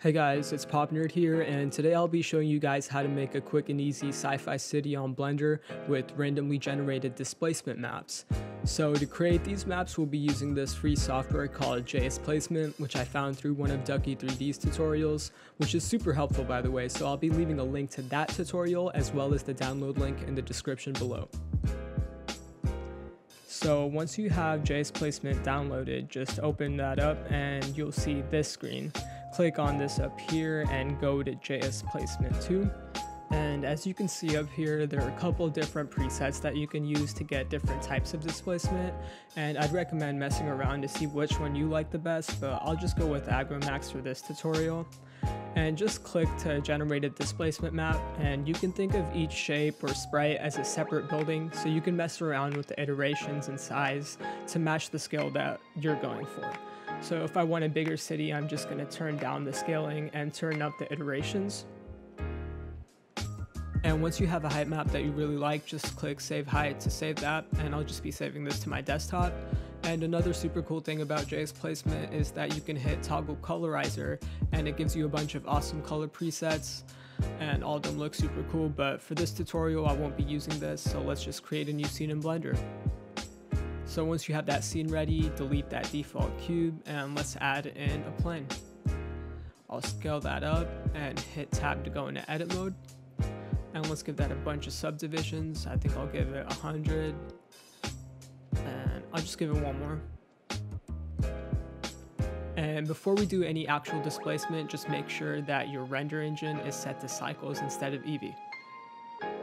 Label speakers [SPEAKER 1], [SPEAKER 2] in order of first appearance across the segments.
[SPEAKER 1] Hey guys, it's Pop Nerd here, and today I'll be showing you guys how to make a quick and easy sci-fi city on Blender with randomly generated displacement maps. So to create these maps, we'll be using this free software called JS Placement, which I found through one of Ducky 3D's tutorials, which is super helpful by the way, so I'll be leaving a link to that tutorial as well as the download link in the description below. So once you have JS Placement downloaded, just open that up and you'll see this screen click on this up here and go to JS Placement 2. And as you can see up here, there are a couple different presets that you can use to get different types of displacement. And I'd recommend messing around to see which one you like the best, but I'll just go with Agromax for this tutorial. And just click to generate a displacement map, and you can think of each shape or sprite as a separate building, so you can mess around with the iterations and size to match the scale that you're going for. So if I want a bigger city, I'm just going to turn down the scaling and turn up the iterations. And once you have a height map that you really like, just click save height to save that and I'll just be saving this to my desktop. And another super cool thing about JS Placement is that you can hit toggle colorizer and it gives you a bunch of awesome color presets and all of them look super cool. But for this tutorial, I won't be using this, so let's just create a new scene in Blender. So once you have that scene ready, delete that default cube and let's add in a plane. I'll scale that up and hit tab to go into edit mode. And let's give that a bunch of subdivisions. I think I'll give it 100 and I'll just give it one more. And before we do any actual displacement, just make sure that your render engine is set to cycles instead of Eevee.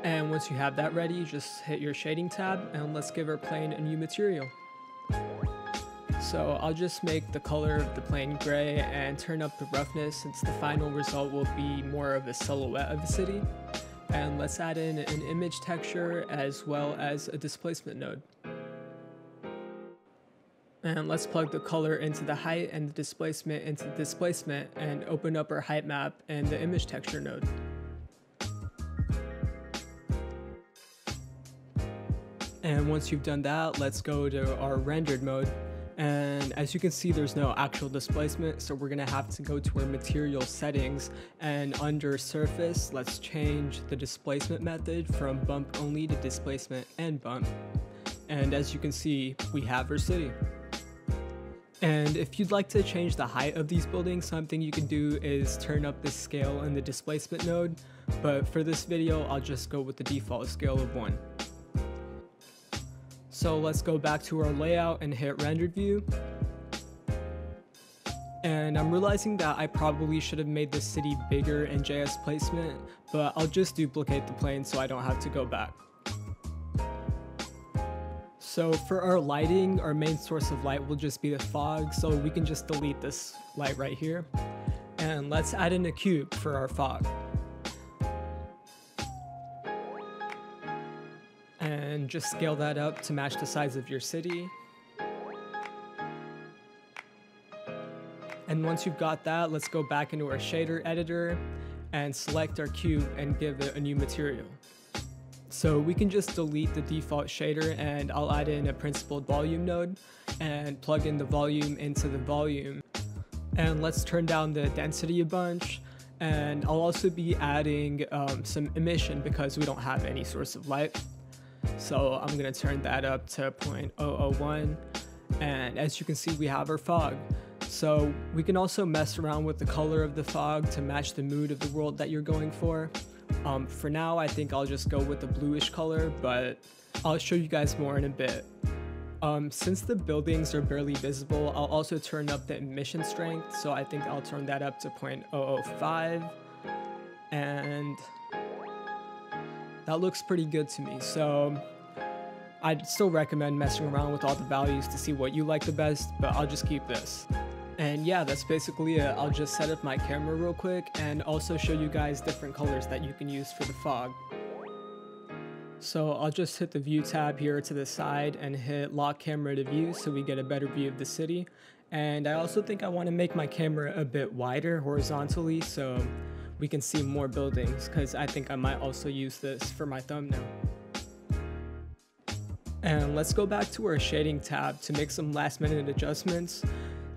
[SPEAKER 1] And once you have that ready, just hit your shading tab and let's give our plane a new material. So I'll just make the color of the plane gray and turn up the roughness since the final result will be more of a silhouette of the city. And let's add in an image texture as well as a displacement node. And let's plug the color into the height and the displacement into the displacement and open up our height map and the image texture node. And once you've done that, let's go to our rendered mode. And as you can see, there's no actual displacement, so we're gonna have to go to our material settings and under surface, let's change the displacement method from bump only to displacement and bump. And as you can see, we have our city. And if you'd like to change the height of these buildings, something you can do is turn up the scale in the displacement node. But for this video, I'll just go with the default scale of one. So let's go back to our layout and hit rendered view. And I'm realizing that I probably should have made the city bigger in JS placement, but I'll just duplicate the plane so I don't have to go back. So for our lighting, our main source of light will just be the fog, so we can just delete this light right here. And let's add in a cube for our fog. And just scale that up to match the size of your city. And once you've got that, let's go back into our shader editor and select our cube and give it a new material. So we can just delete the default shader and I'll add in a principled volume node and plug in the volume into the volume. And let's turn down the density a bunch and I'll also be adding um, some emission because we don't have any source of light. So I'm gonna turn that up to 0.001. And as you can see, we have our fog. So we can also mess around with the color of the fog to match the mood of the world that you're going for. Um, for now, I think I'll just go with the bluish color, but I'll show you guys more in a bit. Um, since the buildings are barely visible, I'll also turn up the emission strength, so I think I'll turn that up to 0.005. And that looks pretty good to me. So I'd still recommend messing around with all the values to see what you like the best, but I'll just keep this. And yeah, that's basically it. I'll just set up my camera real quick and also show you guys different colors that you can use for the fog. So I'll just hit the view tab here to the side and hit lock camera to view so we get a better view of the city. And I also think I want to make my camera a bit wider horizontally so we can see more buildings because I think I might also use this for my thumbnail. And let's go back to our shading tab to make some last minute adjustments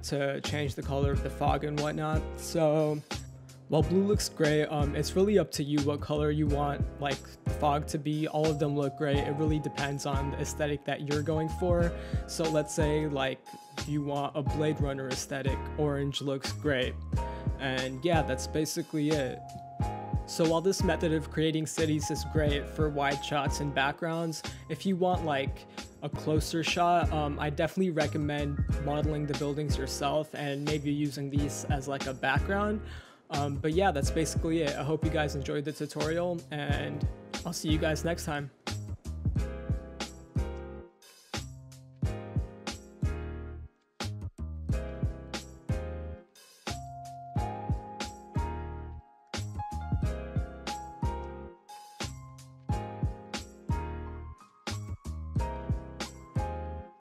[SPEAKER 1] to change the color of the fog and whatnot. So While blue looks great, um, it's really up to you what color you want like fog to be. All of them look great. It really depends on the aesthetic that you're going for. So let's say like you want a Blade Runner aesthetic, orange looks great. And yeah, that's basically it. So while this method of creating cities is great for wide shots and backgrounds, if you want like a closer shot, um, I definitely recommend modeling the buildings yourself and maybe using these as like a background. Um, but yeah, that's basically it. I hope you guys enjoyed the tutorial and I'll see you guys next time.